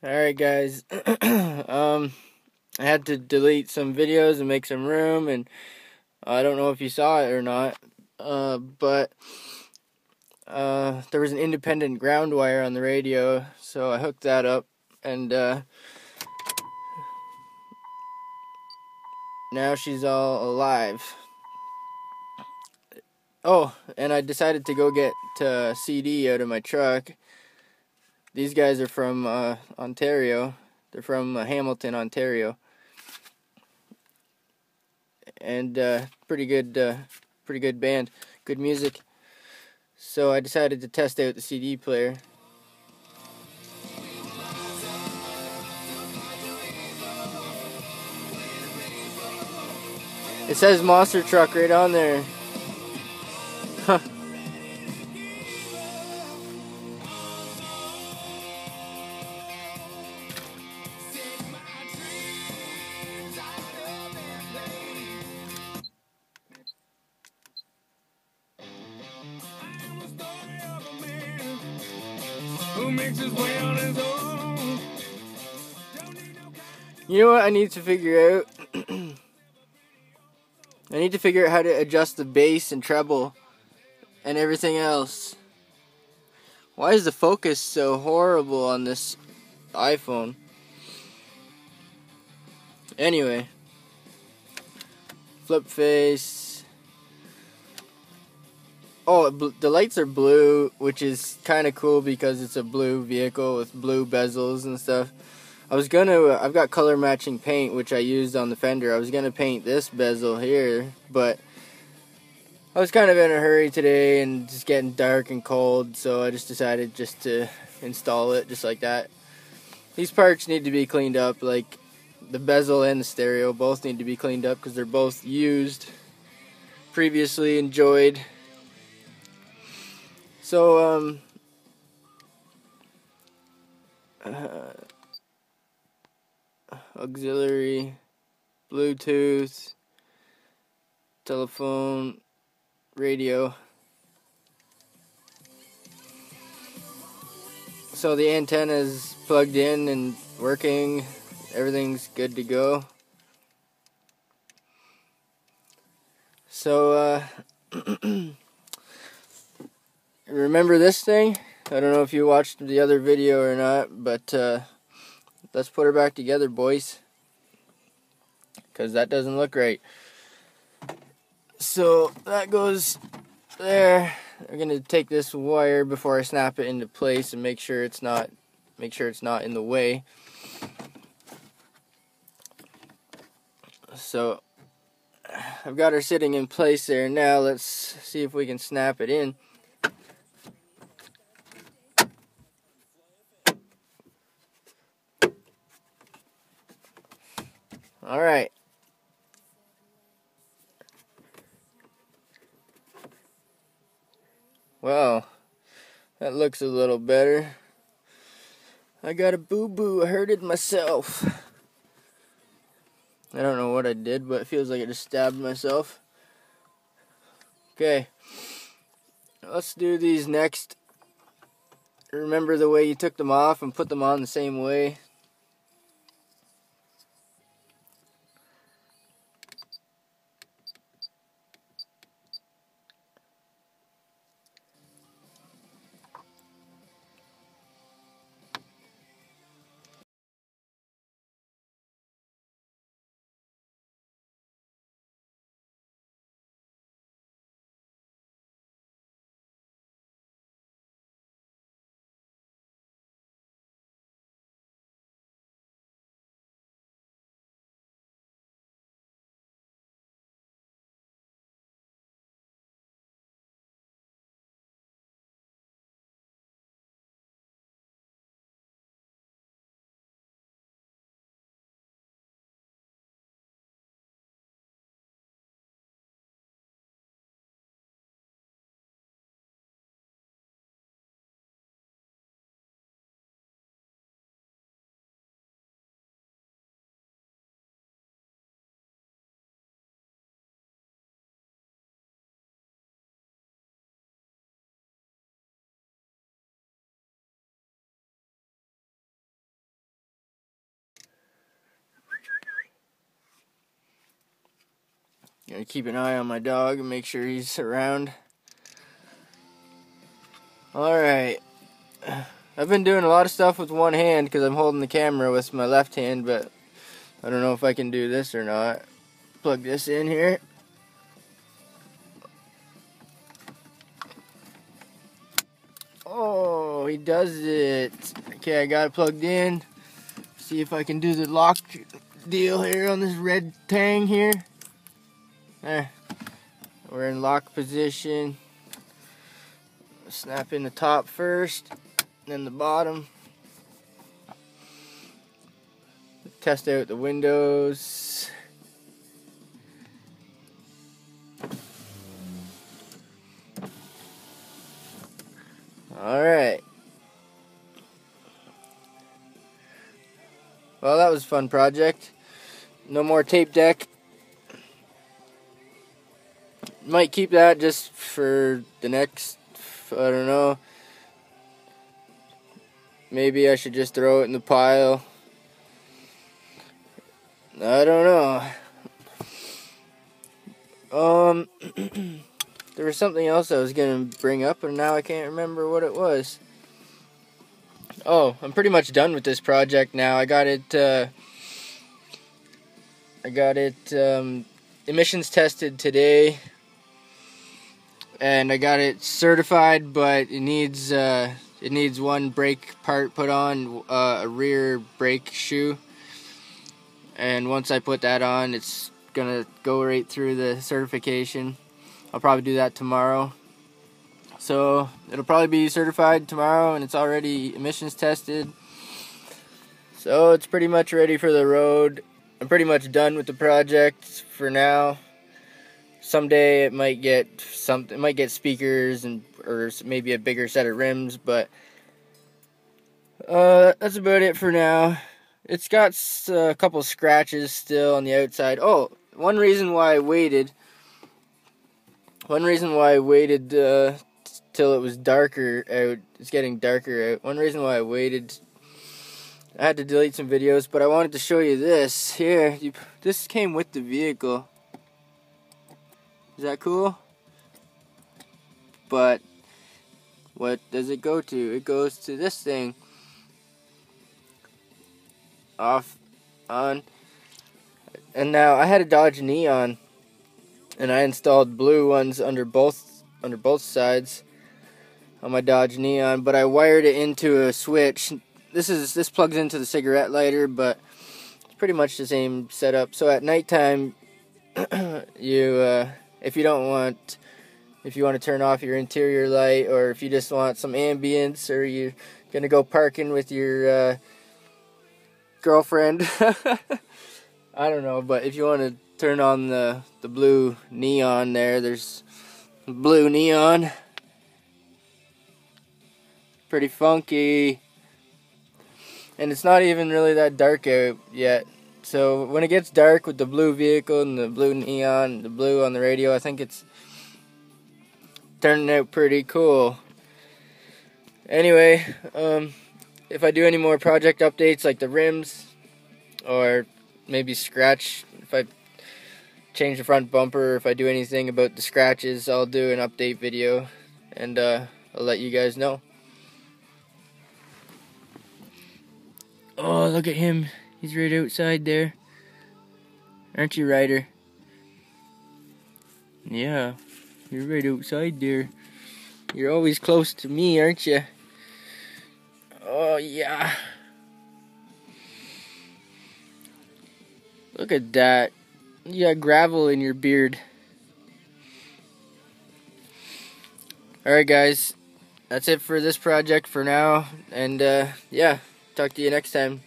Alright guys, um, I had to delete some videos and make some room and I don't know if you saw it or not, uh, but uh, there was an independent ground wire on the radio, so I hooked that up and uh, now she's all alive. Oh, and I decided to go get a CD out of my truck these guys are from uh, Ontario. They're from uh, Hamilton, Ontario, and uh, pretty good, uh, pretty good band, good music. So I decided to test out the CD player. It says Monster Truck right on there. Huh. Makes his way on his own. You know what I need to figure out? I need to figure out how to adjust the bass and treble and everything else. Why is the focus so horrible on this iPhone? Anyway, flip face. Oh, the lights are blue, which is kind of cool because it's a blue vehicle with blue bezels and stuff. I was gonna, uh, I've got color matching paint, which I used on the fender. I was gonna paint this bezel here, but I was kind of in a hurry today and just getting dark and cold, so I just decided just to install it just like that. These parts need to be cleaned up, like the bezel and the stereo both need to be cleaned up because they're both used, previously enjoyed. So, um, uh, auxiliary, Bluetooth, telephone, radio. So the antenna is plugged in and working. Everything's good to go. So, uh, remember this thing? I don't know if you watched the other video or not, but uh, let's put her back together, boys. Because that doesn't look right. So that goes there. I'm gonna take this wire before I snap it into place and make sure it's not make sure it's not in the way. So I've got her sitting in place there now. Let's see if we can snap it in. All right. Well, that looks a little better. I got a boo-boo. I hurted myself. I don't know what I did, but it feels like I just stabbed myself. Okay. Let's do these next. Remember the way you took them off and put them on the same way. Gonna keep an eye on my dog and make sure he's around. Alright. I've been doing a lot of stuff with one hand because I'm holding the camera with my left hand, but I don't know if I can do this or not. Plug this in here. Oh, he does it. Okay, I got it plugged in. See if I can do the lock deal here on this red tang here. There. We're in lock position. Snap in the top first, then the bottom. Test out the windows. Alright. Well, that was fun project. No more tape deck. Might keep that just for the next, I don't know. Maybe I should just throw it in the pile. I don't know. Um, there was something else I was going to bring up, and now I can't remember what it was. Oh, I'm pretty much done with this project now. I got it. Uh, I got it um, emissions tested today, and I got it certified. But it needs uh, it needs one brake part put on, uh, a rear brake shoe, and once I put that on, it's gonna go right through the certification. I'll probably do that tomorrow. So it'll probably be certified tomorrow and it's already emissions tested. So it's pretty much ready for the road. I'm pretty much done with the project for now. Someday it might get something, might get speakers and or maybe a bigger set of rims, but uh, that's about it for now. It's got a couple scratches still on the outside. Oh, one reason why I waited. One reason why I waited uh, till it was darker out. It's getting darker out. One reason why I waited. I had to delete some videos, but I wanted to show you this. Here, you, this came with the vehicle. Is that cool? But what does it go to? It goes to this thing. Off, on. And now I had a Dodge Neon, and I installed blue ones under both under both sides on my Dodge Neon, but I wired it into a switch. This is this plugs into the cigarette lighter, but it's pretty much the same setup. So at nighttime, you uh, if you don't want if you want to turn off your interior light, or if you just want some ambience, or you're gonna go parking with your uh, girlfriend. I don't know, but if you want to turn on the the blue neon there, there's blue neon pretty funky. And it's not even really that dark out yet. So when it gets dark with the blue vehicle and the blue neon, the blue on the radio, I think it's turning out pretty cool. Anyway, um, if I do any more project updates like the rims or maybe scratch, if I change the front bumper, if I do anything about the scratches, I'll do an update video and uh, I'll let you guys know. Oh, look at him. He's right outside there. Aren't you, Ryder? Yeah, you're right outside there. You're always close to me, aren't you? Oh, yeah. Look at that. You got gravel in your beard. Alright, guys. That's it for this project for now. And, uh, yeah. Talk to you next time.